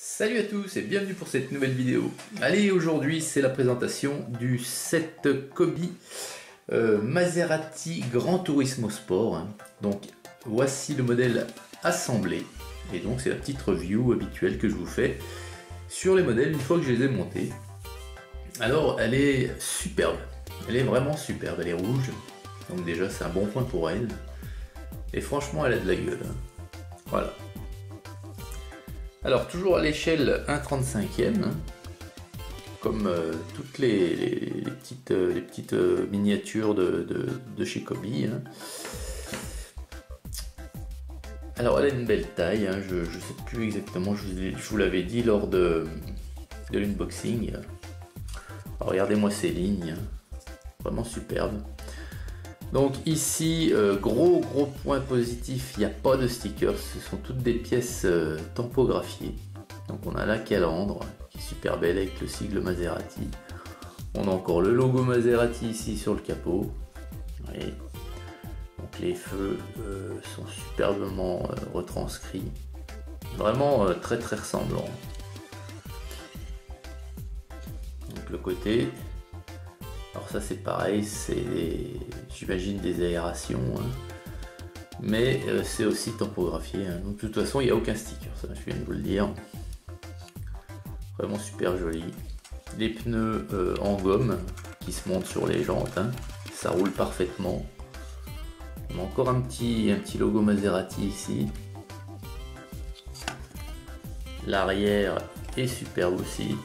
Salut à tous et bienvenue pour cette nouvelle vidéo. Allez, aujourd'hui c'est la présentation du 7 Kobe euh, Maserati Grand Turismo Sport. Donc voici le modèle assemblé. Et donc c'est la petite review habituelle que je vous fais sur les modèles une fois que je les ai montés. Alors elle est superbe. Elle est vraiment superbe. Elle est rouge. Donc déjà c'est un bon point pour elle. Et franchement elle a de la gueule. hein. Voilà. Alors toujours à l'échelle 1,35e, hein, comme euh, toutes les, petites, euh, euh, miniatures de, chez Kobe. hein. Alors elle a une belle taille, hein, je ne sais plus exactement, je vous, l'avais dit lors de, de l'unboxing. Regardez-moi ces lignes, vraiment superbe. Donc ici, euh, gros gros point positif, il n'y a pas de stickers, ce sont toutes des pièces euh, tampographiées. Donc on a la calandre, qui est super belle avec le sigle Maserati. On a encore le logo Maserati ici sur le capot. Donc les feux euh, sont superbement euh, retranscrits. Vraiment très très ressemblant. Donc le côté, alors ça c'est pareil, c'est j'imagine des aérations, hein. mais euh, c'est aussi tampographié. hein. Donc de toute façon il n'y a aucun sticker, ça je viens de vous le dire. Vraiment super joli. Les pneus euh, en gomme qui se montent sur les jantes, hein. ça roule parfaitement. Encore un petit, un petit logo Maserati ici. L'arrière est superbe aussi.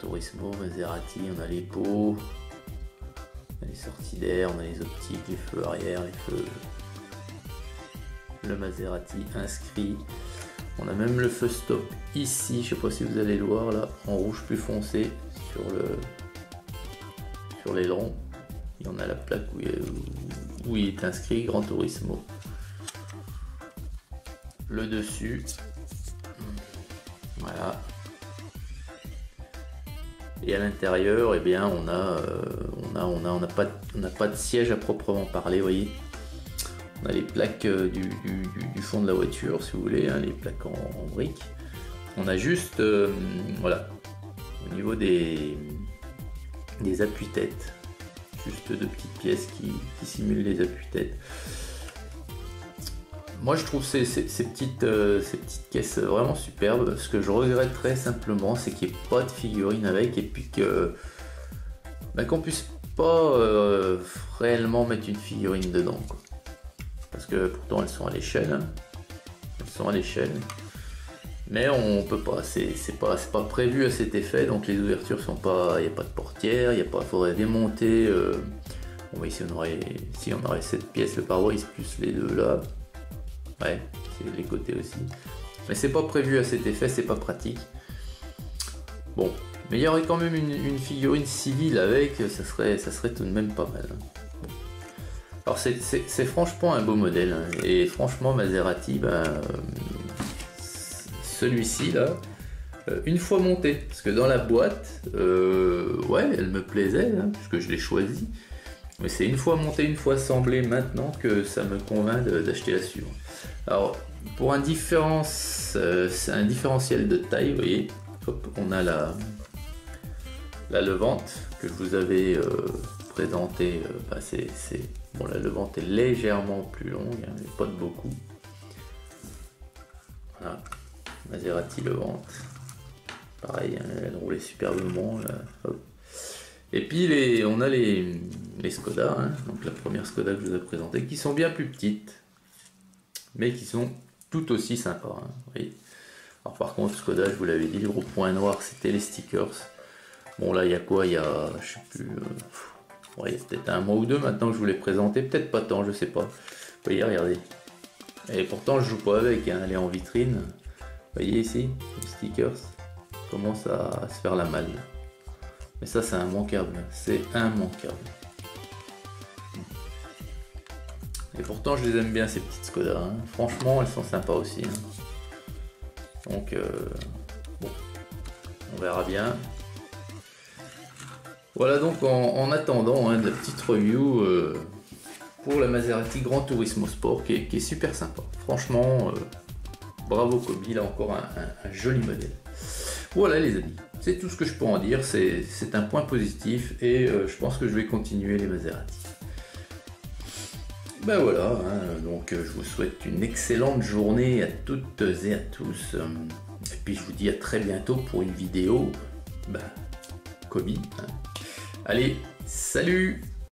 Turismo, Maserati, on a les pots, on a les sorties d'air, on a les optiques, les feux arrière, les feux. Le Maserati inscrit. On a même le feu stop ici, je sais pas si vous allez le voir là, en rouge plus foncé sur le sur l'aileron. Et on a la plaque où il, est, inscrit Gran Turismo. Le dessus. Et à l'intérieur, eh bien, on a, euh, n'a pas, de- n'a siège à proprement parler, vous voyez. On a les plaques euh, du, fond de la voiture, si vous voulez, hein, les plaques en, en briques. On a juste, euh, voilà, au niveau des, des appuis-têtes, juste deux petites pièces qui, qui simulent les appuis-têtes. Moi, je trouve ces, petites, euh, ces petites caisses vraiment superbes. Ce que je regretterais simplement, c'est qu'il n'y ait pas de figurine avec et puis que bah, qu'on puisse pas euh, réellement mettre une figurine dedans. Parce que pourtant, elles sont à l'échelle. hein. Elles sont à l'échelle. Mais on peut pas, c'est pas, pas prévu à cet effet, donc les ouvertures sont pas, il n'y a pas de portière, il faudrait démonter. euh, bon, ici on aurait, si on aurait cette pièce, le pare-brise plus les deux là, Ouais, c'est les côtés aussi. Mais c'est pas prévu à cet effet, c'est pas pratique. Bon, mais il y aurait quand même une, figurine civile avec, ça serait, ça serait tout de même pas mal. hein. Alors c'est- franchement un beau modèle, hein. et franchement Maserati, ben, celui-ci là, euh, une fois monté, parce que dans la boîte, euh, ouais, elle me plaisait, hein, puisque je l'ai choisi. Mais c'est une fois monté, une fois assemblé maintenant que ça me convainc d'acheter la suivante. Alors, pour un, euh, différentiel de taille, vous voyez, on a la, levante que je vous avais euh, présentée. euh, bah, bon, la levante est légèrement plus longue, hein, mais pas de beaucoup. Voilà, Maserati levante. Pareil, hein, elle roulait superbement. Là. Et puis les, on a les, Skoda, hein, donc la première Skoda que je vous ai présentée, qui sont bien plus petites, mais qui sont tout aussi sympas. hein. Alors par contre, Skoda, je vous l'avais dit, le gros point noir, c'était les stickers. Bon là, il y a quoi? Il y a, je sais plus, euh, peut-être un mois ou deux maintenant que je vous l'ai présenté, peut-être pas tant, je sais pas. Vous voyez, regardez. Et pourtant, je joue pas avec, hein, elle est en vitrine. Vous voyez ici, les stickers commencent à se faire la malle? Mais ça, c'est immanquable. C'est immanquable. Et pourtant, je les aime bien, ces petites Skoda. hein. Franchement, elles sont sympas aussi. hein. Donc, euh, bon, on verra bien. Voilà donc en, en attendant hein, la petite review, euh, pour la Maserati Grand Turismo Sport qui est, super sympa. Franchement, euh, bravo Kobe, il a encore un, joli modèle. Voilà les amis, c'est tout ce que je peux en dire, c'est un point positif et euh, je pense que je vais continuer les Maserati. Ben voilà, hein, donc euh, je vous souhaite une excellente journée à toutes et à tous. Et puis je vous dis à très bientôt pour une vidéo, ben, Kobe. Hein. Allez, salut